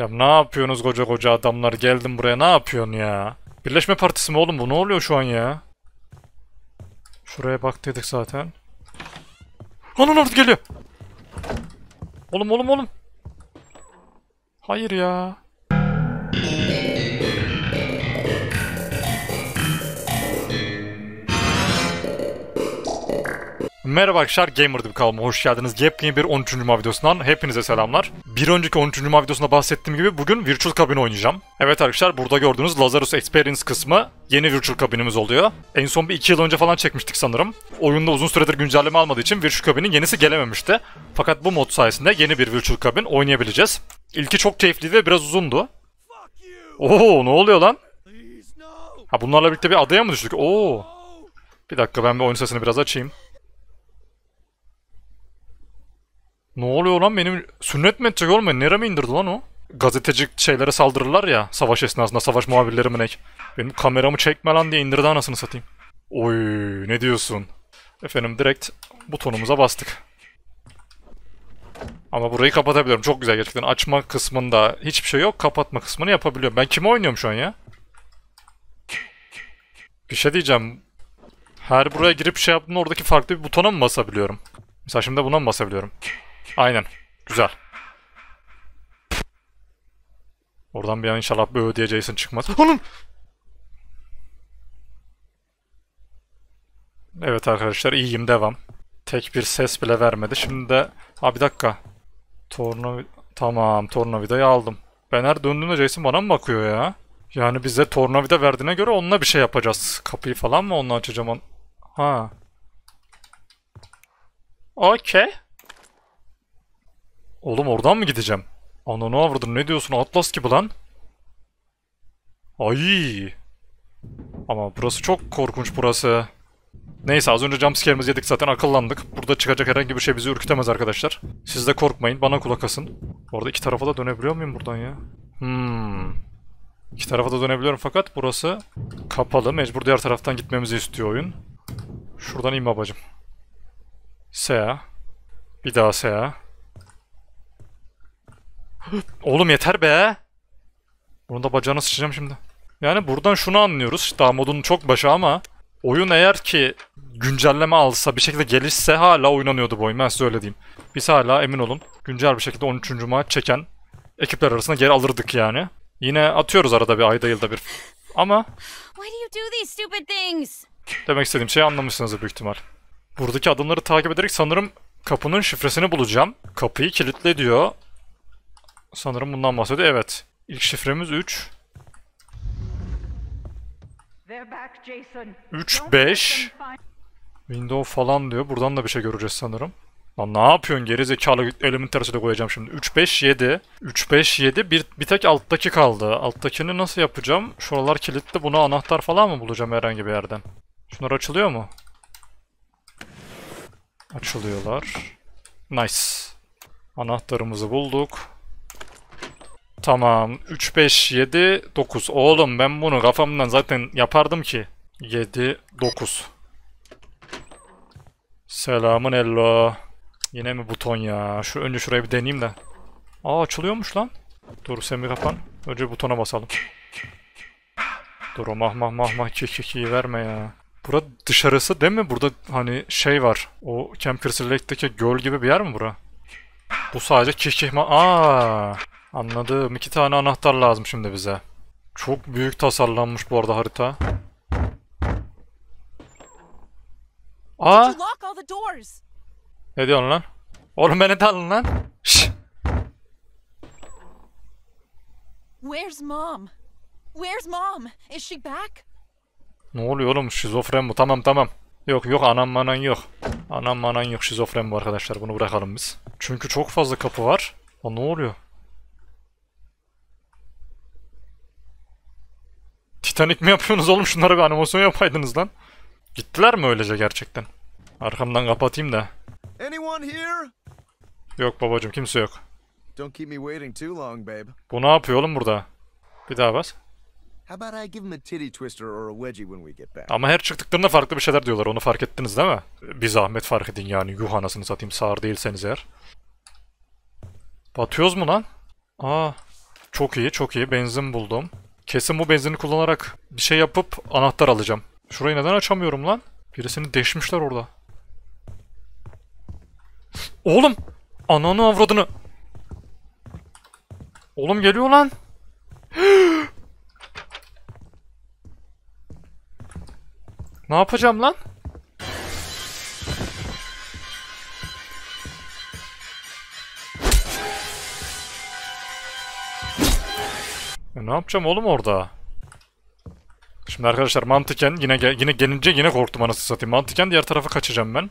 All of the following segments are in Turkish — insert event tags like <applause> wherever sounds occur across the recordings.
Ya ne yapıyorsunuz koca koca adamlar? Geldim buraya ne yapıyorsun ya? Birleşme partisi mi oğlum bu? Ne oluyor şu an ya? Şuraya bak dedik zaten. Anam artık geliyor. Oğlum oğlum oğlum. Hayır ya. Merhaba arkadaşlar Gamer'da bir kanalıma hoş geldiniz. Yepyeni bir 13. Cuma videosundan hepinize selamlar. Bir önceki 13. Cuma videosunda bahsettiğim gibi bugün Virtual Cabin oynayacağım. Evet arkadaşlar burada gördüğünüz Lazarus Experience kısmı yeni Virtual Cabin'imiz oluyor. En son bir 2 yıl önce falan çekmiştik sanırım. Oyunda uzun süredir güncelleme almadığı için Virtual Cabin'in yenisi gelememişti. Fakat bu mod sayesinde yeni bir Virtual Cabin oynayabileceğiz. İlki çok keyifliydi ve biraz uzundu. Oo ne oluyor lan? Ha bunlarla birlikte bir adaya mı düştük? Oo. Bir dakika ben bir oyun sesini biraz açayım. Ne oluyor lan benim sünnet mi edecek oğlum beni? İndirdi lan o? Gazeteci şeylere saldırırlar ya savaş esnasında savaş muhabirleri mi ne? Benim kameramı çekme lan diye indirdi anasını satayım. Oy ne diyorsun? Efendim direkt butonumuza bastık. Ama burayı kapatabiliyorum. Çok güzel gerçekten. Açma kısmında hiçbir şey yok. Kapatma kısmını yapabiliyorum. Ben kime oynuyorum şu an ya? Bir şey diyeceğim. Her buraya girip şey yaptığımda oradaki farklı bir butona mı basabiliyorum? Mesela şimdi buna mı basabiliyorum? Aynen. Güzel. Oradan bir an inşallah bir ödeyeceksin çıkmaz. Onun! Evet arkadaşlar iyiyim devam. Tek bir ses bile vermedi. Şimdi de... Ha bir dakika. Tornavi... Tamam tornavidayı aldım. Ben her döndüğümde Jason bana mı bakıyor ya? Yani bize tornavida verdiğine göre onunla bir şey yapacağız. Kapıyı falan mı onunla açacağım on... Ha. Okey. Oğlum oradan mı gideceğim? Ananı avradın ne diyorsun Atlas gibi lan? Ay. Ama burası çok korkunç burası. Neyse az önce jumpscare'ımızı yedik zaten akıllandık. Burada çıkacak herhangi bir şey bizi ürkütemez arkadaşlar. Siz de korkmayın bana kulak asın. Orada iki tarafa da dönebiliyor muyum buradan ya? Hmm. İki tarafa da dönebiliyorum fakat burası kapalı. Mecbur diğer taraftan gitmemizi istiyor oyun. Şuradan in babacım. Sea. Bir daha Sea. Oğlum yeter be. Bunu da bacağına sıçacağım şimdi. Yani buradan şunu anlıyoruz. Daha modun çok başı ama oyun eğer ki güncelleme alsa bir şekilde gelişse hala oynanıyordu bu oyun. Ben size öyle diyeyim. Biz hala emin olun güncel bir şekilde 13. maç çeken ekipler arasında geri alırdık yani. Yine atıyoruz arada bir ayda yılda bir. Ama demek istediğim şeyi anlamışsınızdır büyük ihtimal. Buradaki adımları takip ederek sanırım kapının şifresini bulacağım. Kapıyı kilitle diyor. Sanırım bundan bahsediyor. Evet. İlk şifremiz 3. They're back, Jason. 3, Don't 5. let them find- Window falan diyor. Buradan da bir şey göreceğiz sanırım. Lan ne yapıyorsun geri zekalı element tersi de koyacağım şimdi. 3, 5, 7. 3, 5, 7. Bir, bir tek alttaki kaldı. Alttakini nasıl yapacağım? Şuralar kilitli. Buna anahtar falan mı bulacağım herhangi bir yerden? Şunlar açılıyor mu? Açılıyorlar. Nice. Anahtarımızı bulduk. Tamam. 3, 5, 7, 9. Oğlum ben bunu kafamdan zaten yapardım ki. 7, 9. Selamın ello. Yine mi buton ya? Şu önce şuraya bir deneyeyim de. Aa açılıyormuş lan. Dur sen bir kapan. Önce butona basalım. Dur o mah mah mah mah ki verme ya. Bura dışarısı değil mi? Burada hani şey var. O Campers Lake'deki göl gibi bir yer mi bura? Bu sadece kih ma... Aa, anladım. İki tane anahtar lazım şimdi bize. Çok büyük tasarlanmış bu arada harita. Aa, ne diyorsun lan? Oğlum beni de alın lan. Where's mom? Where's mom? Is she back? Ne oluyor oğlum? Şizofren bu. Tamam tamam. Yok yok anam manan yok. Anam manan yok. Şizofren bu arkadaşlar. Bunu bırakalım biz. Çünkü çok fazla kapı var. Aa, ne oluyor? Titanik mi yapıyorsunuz oğlum? Şunlara bir animasyon yapaydınız lan. Gittiler mi öylece gerçekten? Arkamdan kapatayım da. Yok babacım kimse yok. Don't keep me waiting too long, babe. Bu ne yapıyor oğlum burada? Bir daha bas. How about I give him a titty twister or a wedgie when we get back? Ama her çıktıklarında farklı bir şeyler diyorlar. Onu fark ettiniz değil mi? Bir zahmet fark edin yani. Yuh anasını satayım sağır değilseniz eğer. Batıyoruz mu lan? Aa. Çok iyi, çok iyi. Benzin buldum. Kesin bu benzini kullanarak bir şey yapıp anahtar alacağım. Şurayı neden açamıyorum lan? Birisini deşmişler orada. Oğlum! Ananı avradını! Oğlum geliyor lan! <gasps> ne yapacağım lan? Ya ne yapacağım oğlum orada? Şimdi arkadaşlar mantıken yine gel- yine gelince yine korktum anasını satayım. Mantıken diğer tarafa kaçacağım ben.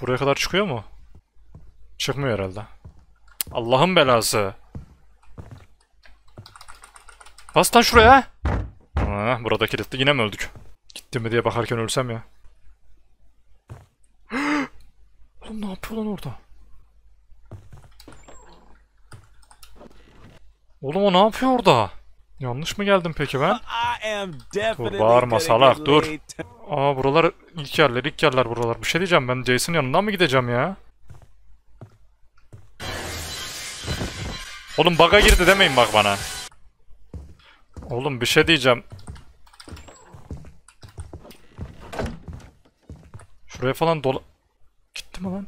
Buraya kadar çıkıyor mu? Çıkmıyor herhalde. Allah'ın belası. Bas lan şuraya. Aa, burada kilitli yine mi öldük? Gitti mi diye bakarken ölsem ya. <gasps> Oğlum ne yapıyor lan orada? Oğlum o ne yapıyor orada? Yanlış mı geldim peki ben? Definitely bağırma salak, dur. Aa buralar ilk yerler ilk yerler buralar. Bir şey diyeceğim ben Jason yanından mı gideceğim ya? Oğlum baga girdi demeyin bak bana. Oğlum bir şey diyeceğim. Şuraya falan dola... Gitti mi lan?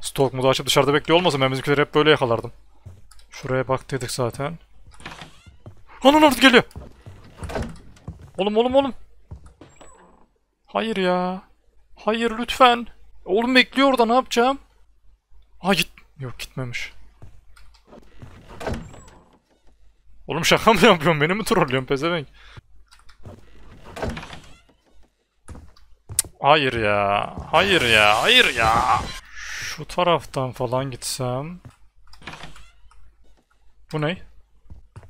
Stalk modu açıp dışarıda bekliyor olmasın ben bizimkileri hep böyle yakalardım. Şuraya bak dedik zaten. Anan artık geliyor. Oğlum oğlum oğlum. Hayır ya. Hayır lütfen. Oğlum bekliyor orada ne yapacağım? Ha git. Yok gitmemiş. Oğlum şaka mı yapıyorsun? Beni mi trollüyorsun pezevenk? Hayır ya. Hayır ya. Hayır ya. Şu taraftan falan gitsem. Bu ne?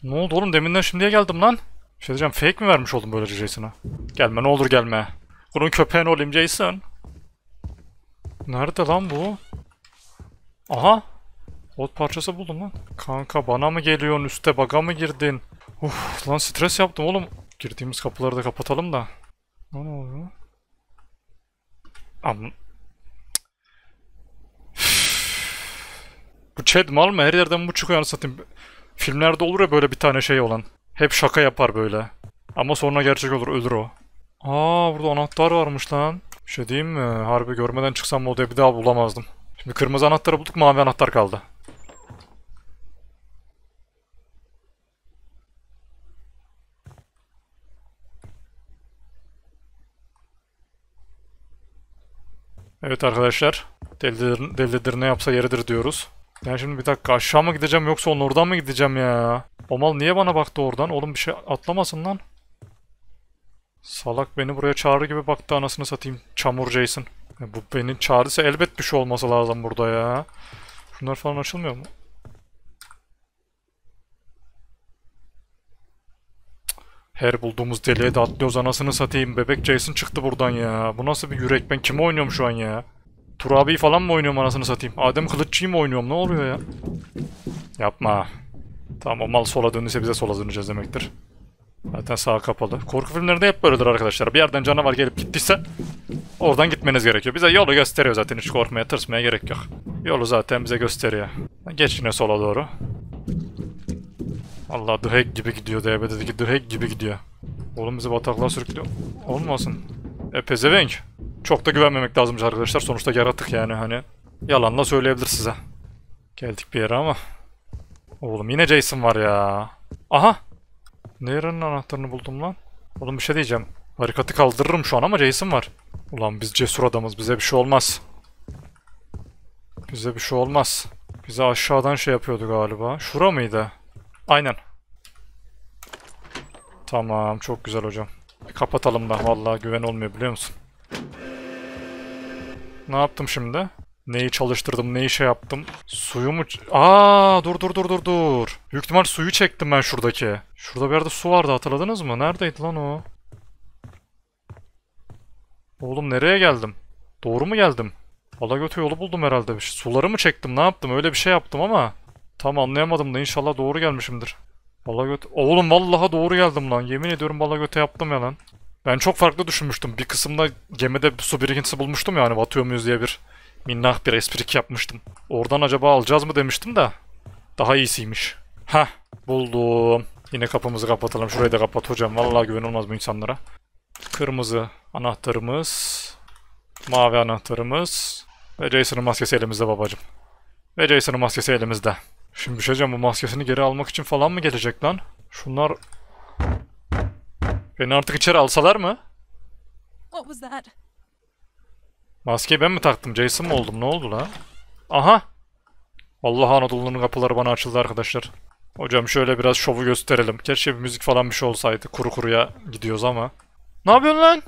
Ne oldu oğlum? Deminden şimdiye geldim lan. Bir şey diyeceğim. Fake mi vermiş oldum böylece Jason'a? Gelme ne olur gelme. Bunun köpeğin olayım Jason. Nerede lan bu? Aha. Ot parçası buldum lan. Kanka bana mı geliyorsun üste baga mı girdin? Uf lan stres yaptım oğlum. Girdiğimiz kapıları da kapatalım da. Ne oluyor? Am bu Chad mal mı? Her yerden bu çıkıyor anasını satayım. Filmlerde olur ya böyle bir tane şey olan. Hep şaka yapar böyle. Ama sonra gerçek olur ölür o. Aa burada anahtar varmış lan. Bir şey diyeyim mi? Harbi görmeden çıksam bu odayı bir daha bulamazdım. Şimdi kırmızı anahtarı bulduk mavi anahtar kaldı. Evet arkadaşlar. Delidir, delidir ne yapsa yeridir diyoruz. Ben şimdi bir dakika aşağı mı gideceğim yoksa onun oradan mı gideceğim ya? O mal niye bana baktı oradan? Oğlum bir şey atlamasın lan. Salak beni buraya çağrı gibi baktı anasını satayım. Çamur Jason. Ya bu beni çağırırsa elbet bir şey olması lazım burada ya. Şunlar falan açılmıyor mu? Her bulduğumuz deliğe de atlıyoruz anasını satayım. Bebek Jason çıktı buradan ya. Bu nasıl bir yürek? Ben kimi oynuyorum şu an ya? Tur abi falan mı oynuyorum anasını satayım? Adem Kılıççı'yı mı oynuyorum? Ne oluyor ya? Yapma. Tamam o mal sola döndüyse bize sola döneceğiz demektir. Zaten sağ kapalı. Korku filmlerinde hep böyledir arkadaşlar. Bir yerden canavar gelip gittiyse oradan gitmeniz gerekiyor. Bize yolu gösteriyor zaten hiç korkmaya, tırsmaya gerek yok. Yolu zaten bize gösteriyor. Geç yine sola doğru. Allah Hack gibi gidiyor DB dedi ki Hack gibi gidiyor. Oğlum bizi bataklığa sürüklüyor. Olmasın. E pezevenk. Çok da güvenmemek lazımmış arkadaşlar. Sonuçta yaratık yani hani. Yalanla söyleyebilir size. Geldik bir yere ama. Oğlum yine Jason var ya. Aha. Nerenin anahtarını buldum lan? Oğlum bir şey diyeceğim. Barikatı kaldırırım şu an ama Jason var. Ulan biz cesur adamız. Bize bir şey olmaz. Bize bir şey olmaz. Bize aşağıdan şey yapıyordu galiba. Şura mıydı? Aynen. Tamam. Çok güzel hocam. Kapatalım da. Vallahi güven olmuyor biliyor musun? Ne yaptım şimdi? Neyi çalıştırdım, neyi şey yaptım? Suyu mu... Aa, dur dur dur dur dur. Büyük ihtimal suyu çektim ben şuradaki. Şurada bir yerde su vardı hatırladınız mı? Neredeydi lan o? Oğlum nereye geldim? Doğru mu geldim? Alagötü yolu buldum herhalde. Suları mı çektim ne yaptım? Öyle bir şey yaptım ama. Tam anlayamadım da inşallah doğru gelmişimdir. Balagöt... Oğlum vallahi doğru geldim lan. Yemin ediyorum balagöte yaptım ya lan. Ben çok farklı düşünmüştüm. Bir kısımda gemide su birikintisi bulmuştum ya hani batıyor muyuz diye bir Minnak bir esprik yapmıştım. Oradan acaba alacağız mı demiştim de. Daha iyisiymiş. Heh buldum. Yine kapımızı kapatalım. Şurayı da kapat hocam. Vallahi güven olmaz bu insanlara. Kırmızı anahtarımız. Mavi anahtarımız. Ve Jason'ın maskesi elimizde babacım. Ve Jason'ın maskesi elimizde. Şimdi bir şey diyeceğim bu maskesini geri almak için falan mı gelecek lan? Şunlar... Beni artık içeri alsalar mı? What was that? Maskeyi ben mi taktım? Jason mı oldum? Ne oldu la? Aha! Vallahi Anadolu'nun kapıları bana açıldı arkadaşlar. Hocam şöyle biraz şovu gösterelim. Keşke bir müzik falan bir şey olsaydı. Kuru kuruya gidiyoruz ama. Ne yapıyorsun lan?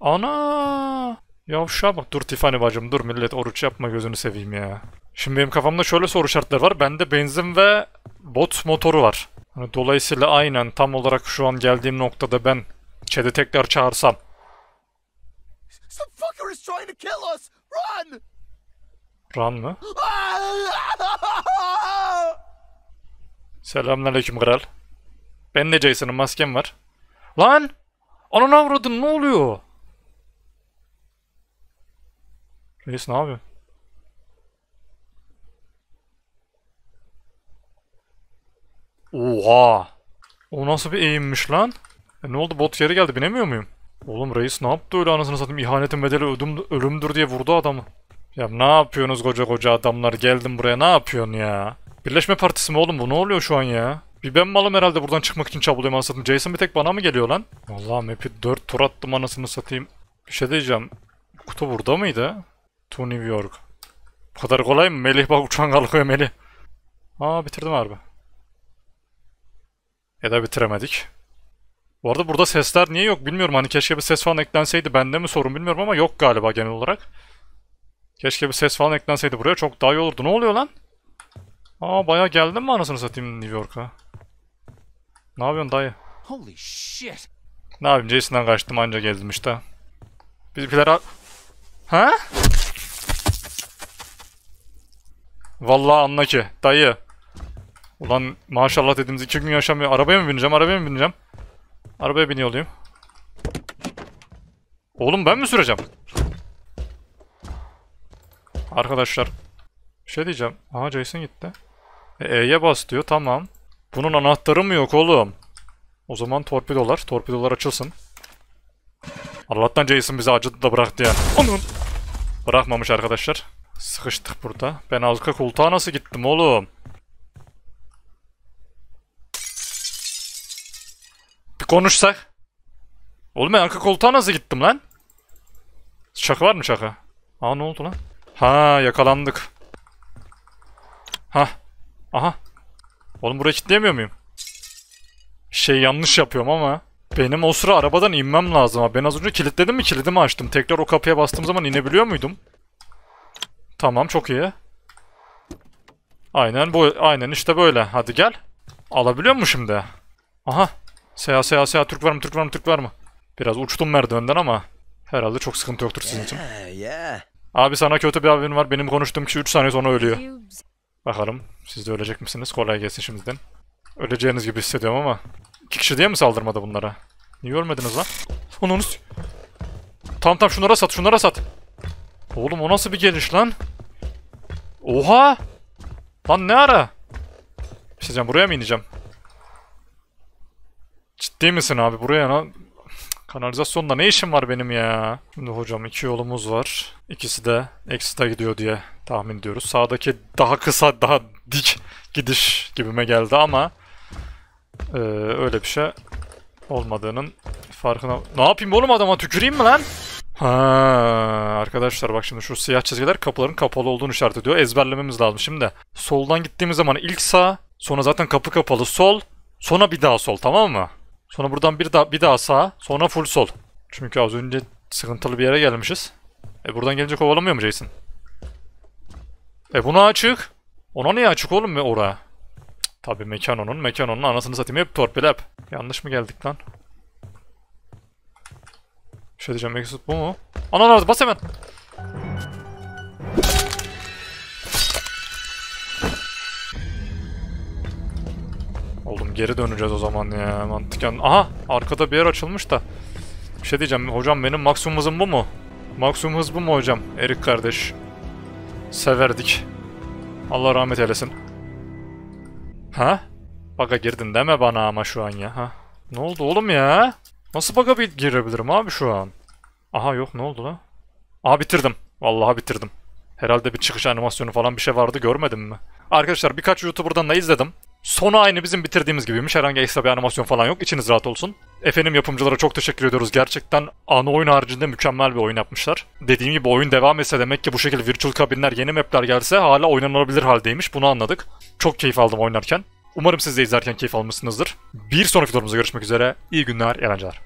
Ana! Yavşa bak dur Tiffany bacım dur millet oruç yapma gözünü seveyim ya. Şimdi benim kafamda şöyle soru şartları var. Bende benzin ve bot motoru var. Hani dolayısıyla aynen tam olarak şu an geldiğim noktada ben Çede tekrar çağırsam. Run! Mı? <laughs> Selamünaleyküm kral. Ben de Jason'ın maskem var. Lan! Ananı avradın ne oluyor? Reis ne yapıyor? Oha! O nasıl bir eğimmiş lan? E ne oldu bot geri geldi binemiyor muyum? Oğlum reis ne yaptı öyle anasını satayım ihanetin bedeli ölüm, ölümdür diye vurdu adamı. Ya ne yapıyorsunuz koca koca adamlar geldim buraya ne yapıyorsun ya? Birleşme partisi mi oğlum bu ne oluyor şu an ya? Bir ben malım herhalde buradan çıkmak için çabalıyorum anasını satayım. Jason bir tek bana mı geliyor lan? Vallahi map'i 4 tur attım anasını satayım. Bir şey diyeceğim. Kutu burada mıydı? To New York. Bu kadar kolay mı? Melih bak uçağın kalkıyor Melih. Aa bitirdim harbi. Ya da bitiremedik. Bu arada burada sesler niye yok bilmiyorum. Hani keşke bir ses falan eklenseydi. Bende mi sorun bilmiyorum ama yok galiba genel olarak. Keşke bir ses falan eklenseydi buraya. Çok daha iyi olurdu. Ne oluyor lan? Aa bayağı geldin mi anasını satayım New York'a? Ne yapıyorsun dayı? Holy shit! Ne yapayım Jason'dan kaçtım anca geldim işte. Bizimkiler... Ha? Vallahi anla ki dayı. Ulan maşallah dediğimiz iki gün yaşamıyor. Arabaya mı bineceğim? Arabaya mı bineceğim? Arabaya biniyor olayım. Oğlum ben mi süreceğim? Arkadaşlar. Bir şey diyeceğim. Aha Jason gitti. E, E'ye bas diyor. Tamam. Bunun anahtarı mı yok oğlum? O zaman torpidolar. Torpidolar açılsın. Allah'tan Jason bizi acıdı da bıraktı ya. Onun. Bırakmamış arkadaşlar. Sıkıştık burada. Ben arka koltuğa nasıl gittim oğlum? Konuşsak. Oğlum ben arka koltuğa nasıl gittim lan? Şaka var mı şaka? Aa ne oldu lan? Ha yakalandık. Ha. Aha. Oğlum buraya kilitleyemiyor muyum? Şey yanlış yapıyorum ama. Benim o sıra arabadan inmem lazım. Ben az önce kilitledim mi kilidimi açtım. Tekrar o kapıya bastığım zaman inebiliyor muydum? Tamam çok iyi. Aynen bu aynen işte böyle. Hadi gel. Alabiliyor mu şimdi? Aha. Seha seha seha Türk var mı Türk var mı Türk var mı? Biraz uçtum merdivenden ama herhalde çok sıkıntı yoktur sizin için. Abi sana kötü bir haberim var. Benim konuştuğum kişi 3 saniye sonra ölüyor. Bakalım siz de ölecek misiniz? Kolay gelsin şimdiden. Öleceğiniz gibi hissediyorum ama. İki kişi diye mi saldırmadı bunlara? Niye ölmediniz lan? Onu Tamam tamam şunlara sat şunlara sat. Oğlum o nasıl bir geliş lan? Oha! Lan ne ara? Bir şey diyeceğim buraya mı ineceğim? Ciddi misin abi buraya lan? Kanalizasyonda ne işim var benim ya? Şimdi hocam iki yolumuz var. İkisi de Exit'a gidiyor diye tahmin ediyoruz. Sağdaki daha kısa, daha dik gidiş gibime geldi ama eee, öyle bir şey olmadığının farkına... Ne yapayım oğlum adama tüküreyim mi lan? Ha arkadaşlar bak şimdi şu siyah çizgiler kapıların kapalı olduğunu işaret ediyor. Ezberlememiz lazım şimdi. Soldan gittiğimiz zaman ilk sağ, sonra zaten kapı kapalı sol, sonra bir daha sol tamam mı? Sonra buradan bir daha bir daha sağ, sonra full sol. Çünkü az önce sıkıntılı bir yere gelmişiz. E buradan gelince kovalamıyor mu Jason? E buna açık. Ona niye açık oğlum be oraya? Cık, Tabii mekan onun, mekan onun anasını satayım hep torpil hep. Yanlış mı geldik lan? Bir şey diyeceğim exit bu mu? Aradı bas hemen. Geri döneceğiz o zaman ya mantıken. Aha arkada bir yer açılmış da. Bir şey diyeceğim hocam benim maksimum hızım bu mu? Maksimum hız bu mu hocam? Erik kardeş. Severdik. Allah rahmet eylesin. Ha? Baga girdin deme bana ama şu an ya. Ha? Ne oldu oğlum ya? Nasıl baga bir girebilirim abi şu an? Aha yok ne oldu lan? Aha bitirdim. Vallahi bitirdim. Herhalde bir çıkış animasyonu falan bir şey vardı görmedim mi? Arkadaşlar birkaç YouTuber'dan da izledim. Sonu aynı bizim bitirdiğimiz gibiymiş. Herhangi ekstra bir animasyon falan yok. İçiniz rahat olsun. Efendim yapımcılara çok teşekkür ediyoruz. Gerçekten ana oyun haricinde mükemmel bir oyun yapmışlar. Dediğim gibi oyun devam etse demek ki bu şekilde virtual kabinler, yeni mapler gelse hala oynanabilir haldeymiş. Bunu anladık. Çok keyif aldım oynarken. Umarım siz de izlerken keyif almışsınızdır. Bir sonraki videomuzda görüşmek üzere. İyi günler, eğlenceler.